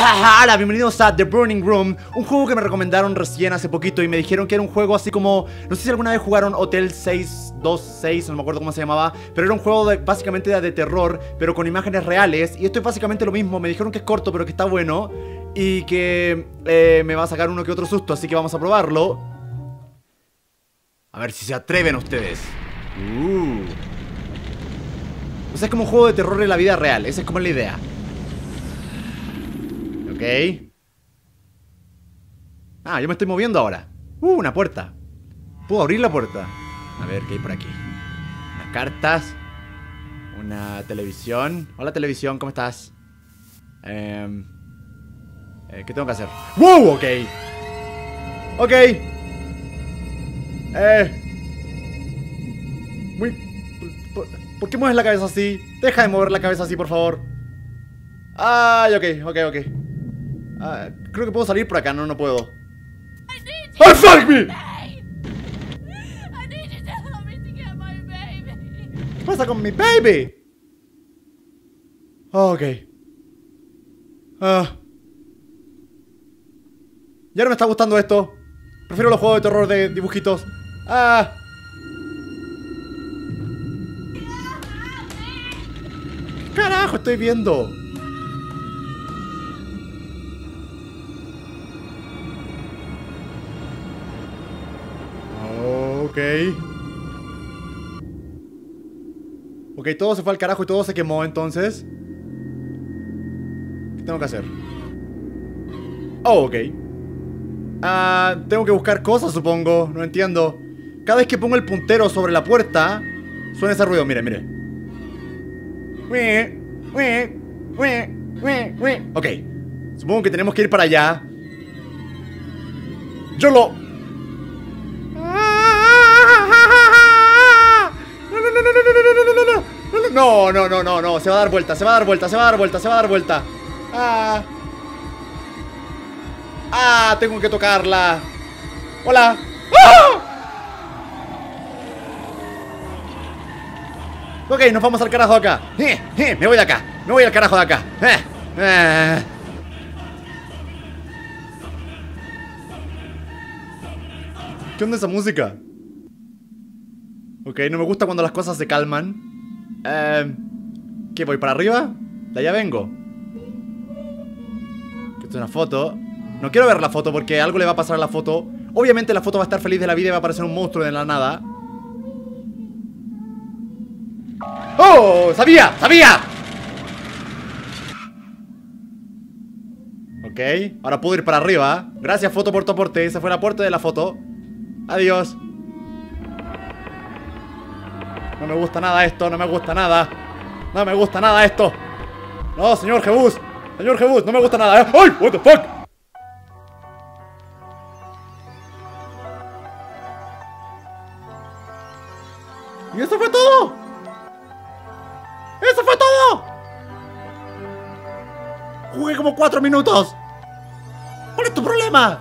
Hola, bienvenidos a The Burning Room, un juego que me recomendaron recién hace poquito y me dijeron que era un juego así como, no sé si alguna vez jugaron Hotel 626, no me acuerdo cómo se llamaba, pero era un juego básicamente de, terror, pero con imágenes reales y esto es básicamente lo mismo, me dijeron que es corto pero que está bueno y que eh, me va a sacar uno que otro susto, así que vamos a probarlo. A ver si se atreven ustedes. Uh. O sea, es como un juego de terror en la vida real, esa es como la idea. Ok. Ah, yo me estoy moviendo ahora. Uh, una puerta. ¿Puedo abrir la puerta? A ver, ¿qué hay por aquí? Unas cartas. Una televisión. Hola, televisión, ¿cómo estás? Em, eh, ¿Qué tengo que hacer? ¡Wow! Ok. Ok. Eh. Muy... ¿Por, ¿Por qué mueves la cabeza así? Deja de mover la cabeza así, por favor. Ay, ok, ok, ok. Ah, creo que puedo salir por acá, no, no puedo. ¡Oh, fuck me! ¿Qué pasa con mi baby? Oh, ok. Ah. Ya no me está gustando esto. Prefiero los juegos de terror de dibujitos. Ah. ¿Qué carajo estoy viendo? Ok. Todo se fue al carajo y todo se quemó entonces. ¿Qué tengo que hacer? Oh, ok. Ah, tengo que buscar cosas, supongo. No entiendo. Cada vez que pongo el puntero sobre la puerta, suena ese ruido. Mire, mire. Ok. Supongo que tenemos que ir para allá. Yo lo... No, no, no, no. Se va a dar vuelta, se va a dar vuelta, se va a dar vuelta, se va a dar vuelta. Ah. Ah, tengo que tocarla. Hola. ¡Ah! Ok, nos vamos al carajo de acá. Eh, eh, me voy de acá. Me voy al carajo de acá. Eh. ¿Qué onda esa música? Ok, no me gusta cuando las cosas se calman. Eh, ¿Qué? ¿Voy para arriba? De allá vengo. Esto es una foto. No quiero ver la foto porque algo le va a pasar a la foto. Obviamente la foto va a estar feliz de la vida y va a aparecer un monstruo de la nada. ¡Oh! ¡Sabía! ¡Sabía! Ok, ahora puedo ir para arriba. Gracias, foto por tu aporte. Esa fue la aporte de la foto. Adiós. No me gusta nada esto, no me gusta nada. No me gusta nada esto. No, señor Jebus. Señor Jebus, no me gusta nada. ¿eh? ¡Ay! What the fuck? ¿Y eso fue todo? ¡Eso fue todo! Jugué como cuatro minutos. ¿Cuál es tu problema?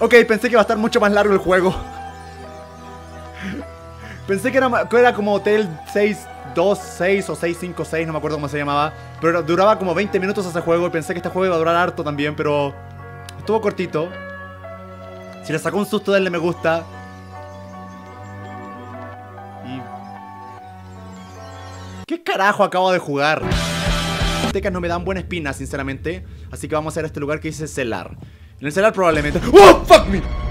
Ok, pensé que iba a estar mucho más largo el juego. Pensé que era, que era como Hotel 626 o 656, no me acuerdo cómo se llamaba. Pero duraba como 20 minutos ese juego y pensé que este juego iba a durar harto también, pero estuvo cortito. Si le sacó un susto, denle me gusta. Y... ¿Qué carajo acabo de jugar? Las tecas no me dan buena espina, sinceramente. Así que vamos a ir a este lugar que dice Celar. En el celar probablemente... ¡Oh, fuck me!